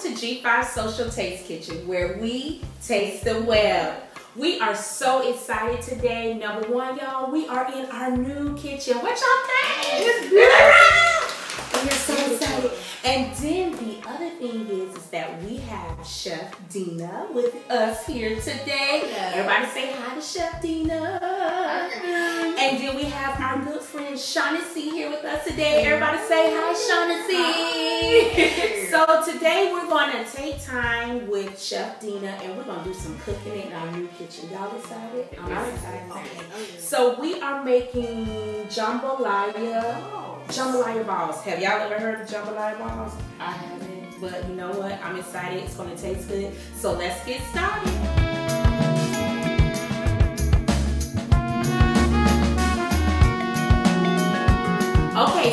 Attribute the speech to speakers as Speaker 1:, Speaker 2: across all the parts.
Speaker 1: to G5 Social Taste Kitchen, where we taste the web. We are so excited today. Number one, y'all, we are in our new kitchen. What y'all think? It's beautiful. We're so excited. And then the other thing is, is that we have Chef Deena with us here today. Everybody say hi to Chef Deena. And then we have our good friend Shaughnessy here with us today. Everybody say hi, Shaughnessy. so today we're going to take time with Chef Deena and we're going to do some cooking in our new kitchen. Y'all excited? I'm excited. Okay. Oh, so we are making jambalaya. Oh. Jambalaya balls. Have y'all ever heard of jambalaya balls? I haven't, but you know what? I'm excited. It's going to taste good. So let's get started.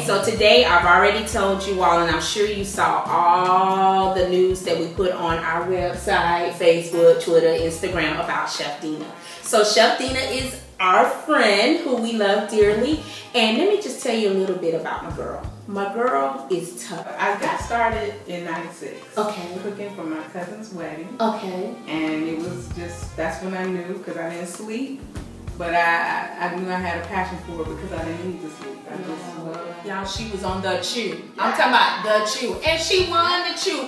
Speaker 1: So today I've already told you all, and I'm sure you saw all the news that we put on our website, Facebook, Twitter, Instagram about Chef Deena. So Chef Deena is our friend who we love dearly. And let me just tell you a little bit about my girl. My girl is tough.
Speaker 2: I got started in 96.
Speaker 1: Okay.
Speaker 2: Cooking for my cousin's wedding.
Speaker 1: Okay.
Speaker 2: And it was just, that's when I knew because I didn't sleep. But I, I knew I had a passion for it because I didn't need to sleep. I just loved
Speaker 1: Y'all, she was on the chew. I'm talking about the chew. And she won the chew.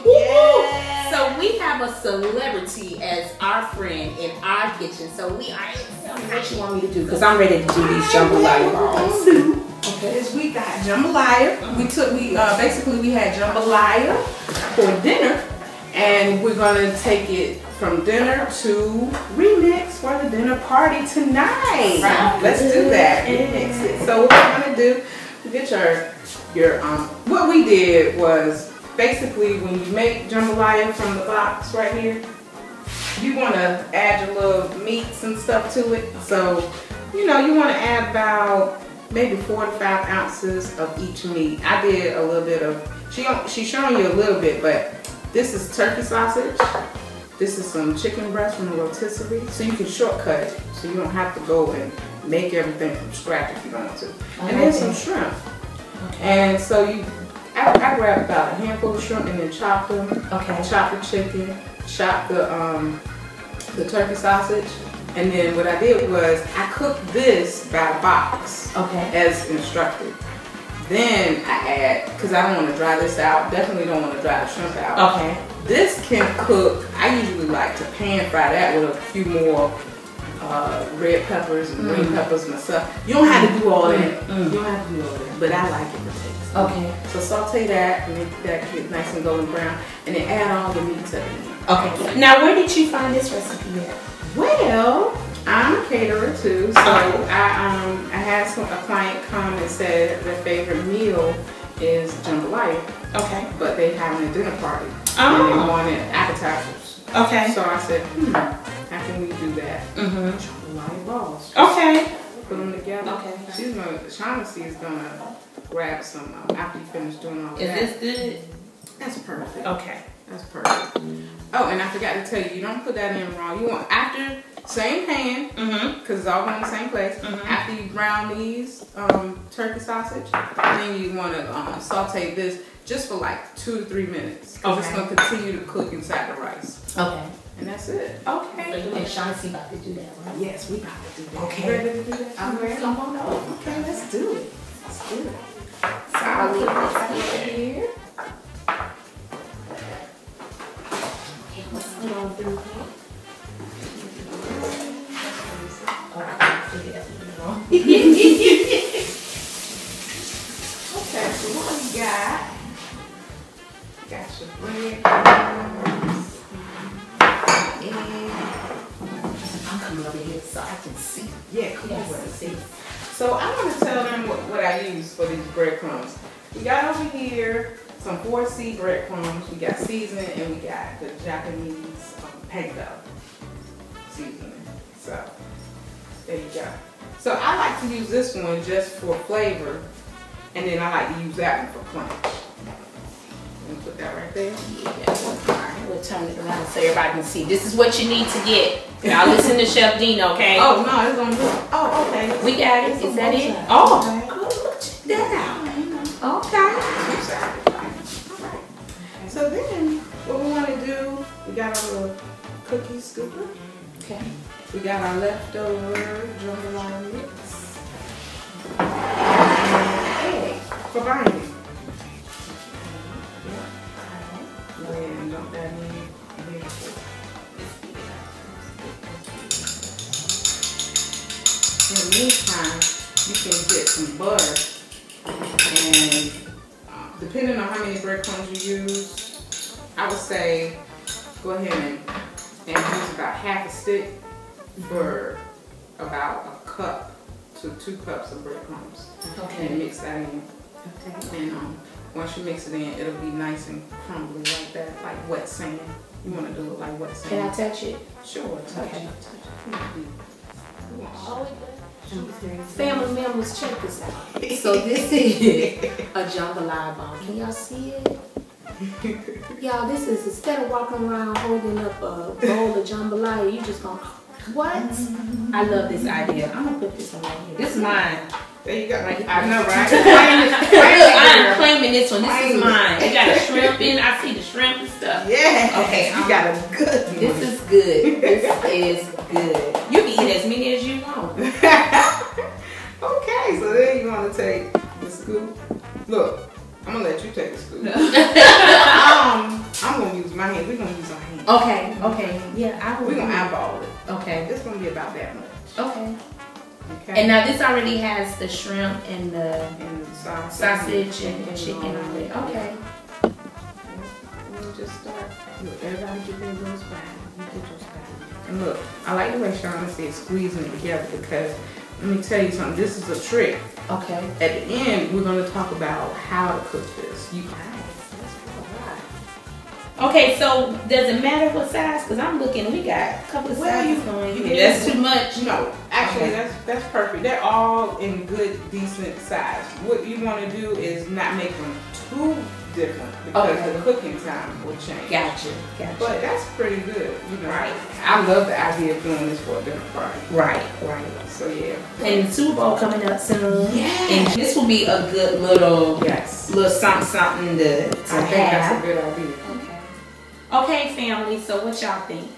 Speaker 1: So we have a celebrity as our friend in our kitchen. So we are what you want me to do because I'm ready to do these jambalaya balls.
Speaker 2: Okay. Is we got jambalaya. We took we uh, basically we had jambalaya for dinner, and we're gonna take it from dinner to remix for the dinner party tonight.
Speaker 1: Right.
Speaker 2: Let's do that. Remix it. So what we're gonna do? Get your your um. What we did was basically when you make jambalaya from the box right here, you want to add your little meats and stuff to it. So you know you want to add about maybe four to five ounces of each meat. I did a little bit of, she she's showing you a little bit, but this is turkey sausage. This is some chicken breast from the rotisserie. So you can shortcut it. So you don't have to go and make everything from scratch if you don't want to. And then some shrimp. And so you, I, I grabbed about a handful of shrimp and then chopped them.
Speaker 1: Okay.
Speaker 2: Chop the chicken, chop the um, the turkey sausage, and then what I did was I cooked this by a box
Speaker 1: Okay.
Speaker 2: as instructed. Then I add, because I don't want to dry this out, definitely don't want to dry the shrimp out.
Speaker 1: Okay.
Speaker 2: This can cook, I usually like to pan fry that with a few more uh, red peppers and green peppers and myself. You don't have to do all that.
Speaker 1: Mm.
Speaker 2: You don't have to do all that, but I like it to taste.
Speaker 1: Okay.
Speaker 2: So saute that, and make that get nice and golden brown, and then add all the meat to it.
Speaker 1: Okay. Now, where did you find this recipe at?
Speaker 2: Well, I'm a caterer too, so I um I had some, a client come and said their favorite meal is jambalaya,
Speaker 1: Okay.
Speaker 2: but they having a dinner party and
Speaker 1: Oh.
Speaker 2: they wanted appetizers.
Speaker 1: Okay.
Speaker 2: So I said, hmm, how can we do that?
Speaker 1: Mm-hmm.
Speaker 2: Jambalaya balls.
Speaker 1: Okay.
Speaker 2: Put them together.
Speaker 1: Okay.
Speaker 2: She's gonna, Shaughnessy is gonna grab some um, after you finish doing all
Speaker 1: Is
Speaker 2: that.
Speaker 1: this good?
Speaker 2: That's perfect.
Speaker 1: Okay.
Speaker 2: That's perfect. Oh, and I forgot to tell you, you don't put that in raw. You want after same pan,
Speaker 1: Mm-hmm.
Speaker 2: because it's all going in the same place.
Speaker 1: Mhm.
Speaker 2: After you brown these um, turkey sausage, then you want to um, saute this just for like two to three minutes. Because it's
Speaker 1: Okay.
Speaker 2: going to continue to cook inside the rice.
Speaker 1: Okay.
Speaker 2: And that's it.
Speaker 1: Okay. And Shaughnessy about to do that, right?
Speaker 2: Yes, we got to do that.
Speaker 1: Okay.
Speaker 2: You ready to do that?
Speaker 1: I'm ready. Come on over.
Speaker 2: Okay, let's do it. Let's do it.
Speaker 1: So I'll leave this here. Over here so I can see.
Speaker 2: Yeah, come
Speaker 1: Yes.
Speaker 2: over and see. So I want to tell them what, what I use for these breadcrumbs. We got over here some 4C breadcrumbs. We got seasoning and we got the Japanese um, panko seasoning. So there you go. So I like to use this one just for flavor, and then I like to use that one for crunch. Let me put that right there.
Speaker 1: Yeah. Turn it around so everybody can see. This is what you need to get. Now listen to Chef Dean, okay?
Speaker 2: Oh no, it's on this. Oh, okay.
Speaker 1: We got it. Is that it? Oh, good. Check that out. Okay.
Speaker 2: So then what we want to do, we got our little cookie scooper.
Speaker 1: Okay.
Speaker 2: We got our leftover jambalaya mix. Egg for binding. In. The meantime, you can get some butter and uh, depending on how many breadcrumbs you use, I would say go ahead and, and use about half a stick for about a cup to two cups of breadcrumbs and
Speaker 1: Okay.
Speaker 2: mix that in.
Speaker 1: Okay.
Speaker 2: And um, once you mix it in, it'll be nice and crumbly like that, like wet sand. You want to do it like wet sand.
Speaker 1: Can I touch it?
Speaker 2: Sure, touch
Speaker 1: Okay.
Speaker 2: it. Touch it.
Speaker 1: Family members, check this out. So this is a jambalaya bomb. Can y'all see it? Y'all, this is instead of walking around holding up a bowl of jambalaya, you just gonna what? I love this idea. I'm gonna put this on right here. This is mine.
Speaker 2: There you go.
Speaker 1: Right.
Speaker 2: I know, right?
Speaker 1: Look, I'm claiming this one. This
Speaker 2: Claim
Speaker 1: is mine. It got a shrimp in. I see the shrimp and stuff.
Speaker 2: Yeah.
Speaker 1: Okay,
Speaker 2: you
Speaker 1: um,
Speaker 2: got a good one.
Speaker 1: This is good. This is good. You can eat as many as you want.
Speaker 2: okay, so then you want to take the scoop. Look, I'm gonna let you take the scoop. um, I'm gonna use my hand. We're gonna use our hand.
Speaker 1: Okay, okay. Yeah, I will.
Speaker 2: We're gonna eyeball it.
Speaker 1: Okay,
Speaker 2: It's gonna be about that much.
Speaker 1: okay.
Speaker 2: Okay.
Speaker 1: And now this already has the shrimp and the
Speaker 2: and sausage,
Speaker 1: sausage and chicken on it. Okay.
Speaker 2: We'll just start. Everybody get their little spine. You get your spine. And look, I like the way Shauna said squeezing it together because let me tell you something. This is a trick.
Speaker 1: Okay.
Speaker 2: At the end, we're going to talk about how to cook this. You
Speaker 1: Okay, so does it matter what size? Because I'm looking, we got a couple of
Speaker 2: Well,
Speaker 1: sizes
Speaker 2: you-
Speaker 1: going
Speaker 2: you
Speaker 1: That's too much.
Speaker 2: No, actually,
Speaker 1: Okay.
Speaker 2: that's that's perfect. They're all in good, decent size. What you want to do is not make them too different because
Speaker 1: Okay.
Speaker 2: the cooking time will change.
Speaker 1: Gotcha, gotcha.
Speaker 2: But that's pretty good. You know,
Speaker 1: Right.
Speaker 2: I love the idea of doing this for a dinner party.
Speaker 1: Right, right.
Speaker 2: So yeah.
Speaker 1: And the Super Bowl coming up soon.
Speaker 2: Yes.
Speaker 1: And this will be a good little,
Speaker 2: Yes.
Speaker 1: little something, something to, to
Speaker 2: I think that's a good idea.
Speaker 1: Okay. Okay, family. So what y'all think?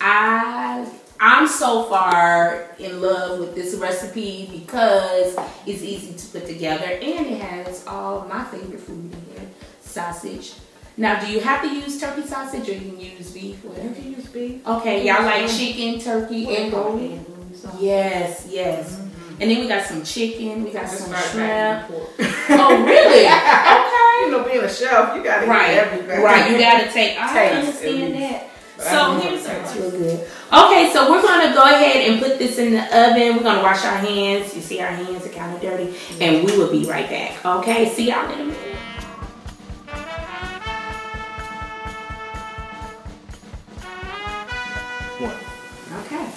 Speaker 1: I I'm so far in love with this recipe because it's easy to put together and it has all my favorite food in here. Sausage. Now, do you have to use turkey sausage or you can use beef?
Speaker 2: You can use beef.
Speaker 1: Okay, y'all like chicken, turkey, and
Speaker 2: goat?
Speaker 1: Yes, yes. Mm-hmm. And then we got some chicken, we got some shrimp.
Speaker 2: back and forth.
Speaker 1: Oh, really? okay.
Speaker 2: You know, being a chef, you gotta
Speaker 1: Right,
Speaker 2: everything.
Speaker 1: right. You gotta take. I
Speaker 2: Taste,
Speaker 1: understand that. So here's
Speaker 2: what it
Speaker 1: that's
Speaker 2: tastes
Speaker 1: real good. Okay, so we're gonna go ahead and put this in the oven. We're gonna wash our hands. You see, our hands are kind of dirty, and we will be right back. Okay, see y'all in a minute.
Speaker 2: Okay.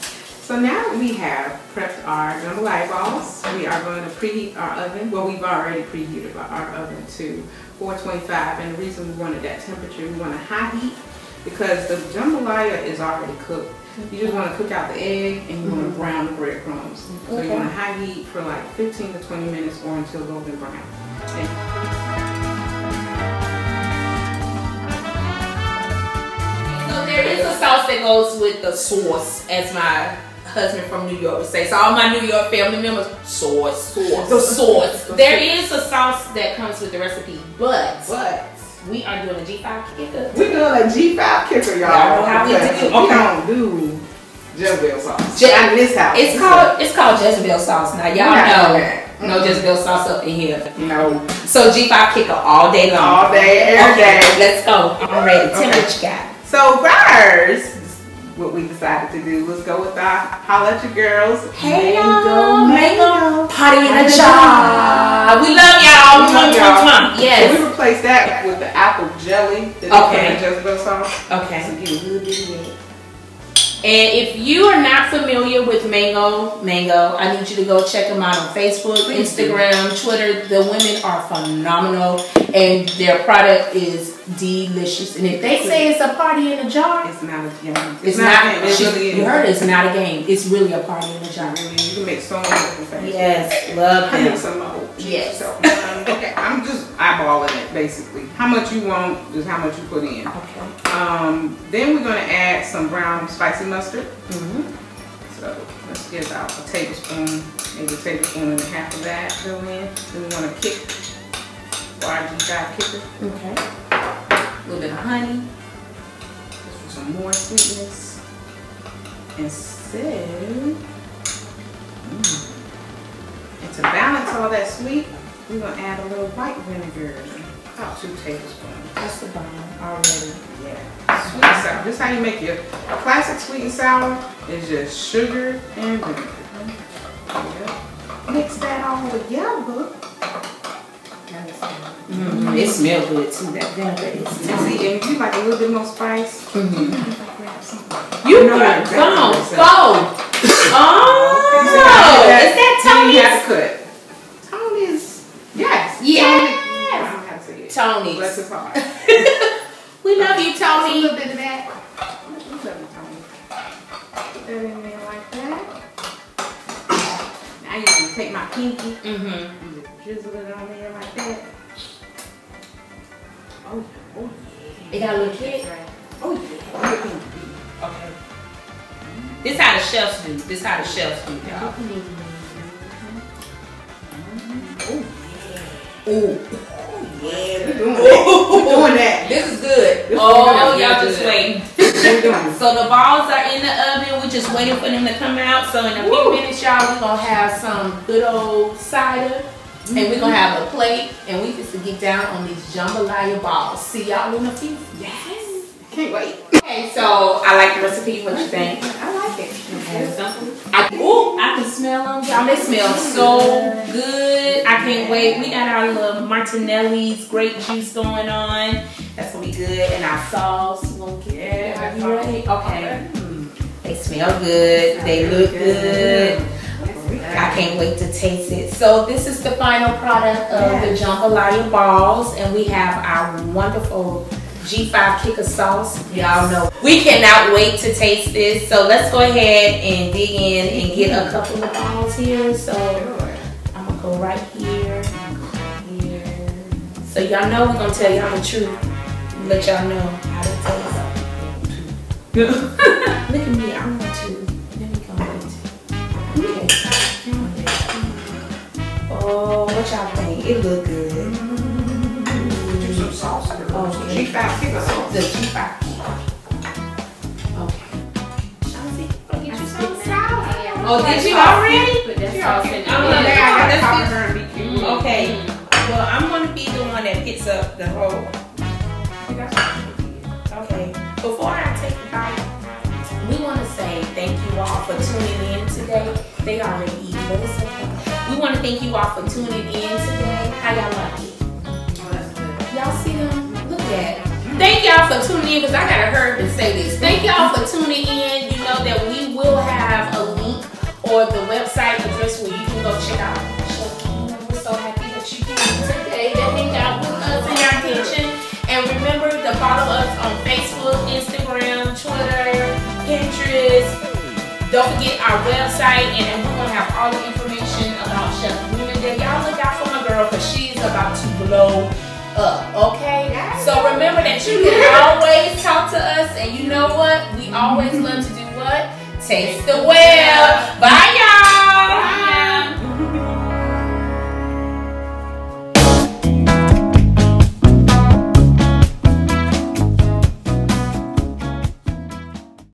Speaker 2: So now we have prepped our jambalaya balls, we are going to preheat our oven. Well, we've already preheated our- our oven to 425, and the reason we wanted that temperature, we want a high heat because the jambalaya is already cooked. You just want to cook out the egg and you want to mm-hmm. brown the breadcrumbs. So you want to high heat for like 15 to 20 minutes or until golden brown. And
Speaker 1: So there is a sauce that goes with the sauce, as my husband from New York would say. So all my New York family members, sauce, sauce, the sauce.
Speaker 2: The
Speaker 1: There
Speaker 2: sauce.
Speaker 1: is a sauce that comes with the recipe, but
Speaker 2: but
Speaker 1: we are doing a G5 kicker.
Speaker 2: we're doing a G5 kicker, y'all.
Speaker 1: Y'all know how we
Speaker 2: because
Speaker 1: do.
Speaker 2: We
Speaker 1: Okay.
Speaker 2: don't do Jezebel sauce.
Speaker 1: Je-
Speaker 2: Not in this house.
Speaker 1: It's called it's called Jezebel sauce. Now y'all
Speaker 2: Not
Speaker 1: know
Speaker 2: that.
Speaker 1: no Jezebel sauce up in here.
Speaker 2: No.
Speaker 1: So G5 kicker all day long.
Speaker 2: All day, every
Speaker 1: okay,
Speaker 2: day.
Speaker 1: let's go. I'm ready. Tell me
Speaker 2: Okay.
Speaker 1: what you got.
Speaker 2: So first, what we decided to do was go with our holla at your girls.
Speaker 1: Mango, mango, party in a
Speaker 2: Party in a
Speaker 1: jar. We love y'all.
Speaker 2: We love
Speaker 1: Mwah,
Speaker 2: y'all.
Speaker 1: mwah, mwah.
Speaker 2: So
Speaker 1: Yes.
Speaker 2: we replaced that with the apple jelly that
Speaker 1: Okay.
Speaker 2: they put in Jezebel sauce.
Speaker 1: Okay.
Speaker 2: So get a little bit of that.
Speaker 1: And if you are not familiar with Mango, Mango, I need you to go check them out on Facebook,
Speaker 2: Please do.
Speaker 1: Instagram, Twitter. The women are phenomenal, and their product is delicious. And if they say it's a party in a jar,
Speaker 2: It's not a game.
Speaker 1: it's, not.
Speaker 2: It
Speaker 1: she-
Speaker 2: really
Speaker 1: you
Speaker 2: is.
Speaker 1: heard it, it's not a game. It's really a party in a jar.
Speaker 2: I mean, you can make so many different things.
Speaker 1: Yes, love
Speaker 2: I need some more.
Speaker 1: Yes.
Speaker 2: So, um, okay, I'm just eyeballing it basically. How much you want is how much you put in.
Speaker 1: Okay.
Speaker 2: Um, then we're gonna add some brown spicy mustard.
Speaker 1: Mm-hmm.
Speaker 2: So let's get about a tablespoon, maybe a tablespoon and a half of that go in. Then we wanna kick YG5 kicker.
Speaker 1: Okay. A little bit of honey.
Speaker 2: Just for some more sweetness. And so, mm, and to balance all that sweet, we're gonna add a little white vinegar, about two tablespoons.
Speaker 1: That's the bomb already.
Speaker 2: Yeah, sweet and sour. This is how you make your classic sweet and sour. It's just sugar and vinegar. Yeah. Mix that all together.
Speaker 1: Mm-hmm. It smells good too. That vinegar is
Speaker 2: And see, and if you like a little bit more spice,
Speaker 1: Mm-hmm.
Speaker 2: You
Speaker 1: You
Speaker 2: know
Speaker 1: got
Speaker 2: exactly
Speaker 1: go,
Speaker 2: what it
Speaker 1: go. Oh,
Speaker 2: See how
Speaker 1: is
Speaker 2: that-
Speaker 1: that
Speaker 2: you
Speaker 1: Tony's?
Speaker 2: have to cut. Tony's, yes.
Speaker 1: Yes.
Speaker 2: Tony, I don't how to say it. Bless
Speaker 1: Tony's.
Speaker 2: his heart.
Speaker 1: We love you,
Speaker 2: A
Speaker 1: Tony.
Speaker 2: little bit of that. We love you, Tony. Put that in there like that. Now you can take my pinky
Speaker 1: Mm-hmm.
Speaker 2: and just drizzle it on there like that. Oh, yeah. oh
Speaker 1: It got a little kick.
Speaker 2: yeah. Oh yeah. Look at pinky.
Speaker 1: Okay. This how the chefs do. This how the chefs do, y'all. Ooh.
Speaker 2: Yeah, we're doing that. We're doing that.
Speaker 1: This is good.
Speaker 2: This
Speaker 1: oh, y'all
Speaker 2: good.
Speaker 1: just wait.
Speaker 2: We're doing it.
Speaker 1: So the balls are in the oven. We're just waiting for them to come out. So in a few
Speaker 2: Woo.
Speaker 1: minutes, y'all, we're gonna have some good old cider. And we're gonna have a plate and we just to get down on these jambalaya balls. See y'all in a few.
Speaker 2: Yes. Can't wait.
Speaker 1: Okay, so I like the recipe. What you think?
Speaker 2: I like it.
Speaker 1: Okay. I, ooh, I can smell them. Y'all, they smell so good. I can't wait. We got our little Martinelli's grape juice going on. That's gonna be good. And our sauce. We're get
Speaker 2: Yeah,
Speaker 1: Are you ready? Okay. Hmm. They smell good. They look good. I can't wait to taste it. So this is the final product of the jambalaya balls, and we have our wonderful G5 kicker sauce. Y'all know we cannot wait to taste this. So let's go ahead and dig in and get a couple of balls here. So I'm gonna go right here, here. So y'all know we're gonna tell y'all the truth. Let y'all know how to taste. Look at me, I want to. Let me go into. Okay. Oh, what y'all think? It look good.
Speaker 2: Sauce.
Speaker 1: Okay.
Speaker 2: G5 kicker sauce.
Speaker 1: The G5. Okay. Chauncey, get you some sauce. Oh, did you already?
Speaker 3: Put that sauce in
Speaker 1: I'm gonna-
Speaker 2: gotta call her and be cute.
Speaker 1: Okay. Well, I'm gonna be the one that picks up the whole. Okay. Before I take the bite, we want to say thank you all for tuning in today. They already eating, but it's okay. We want to thank you all for tuning in today. Thank y'all for tuning in because I gotta hurry and say this. Thank y'all for tuning in. You know that we will have a link or the website address where you can go check out Chef We're so happy that you came today to hang out with us in our kitchen. And remember to follow us on Facebook, Instagram, Twitter, Pinterest. Don't forget our website, and then we're gonna have all the information about Chef Women Day. Y'all look out for my girl because she's about to blow up. Okay? Remember that you can always talk to us, and you know what? We always love to do what? Taste the well. Bye, y'all.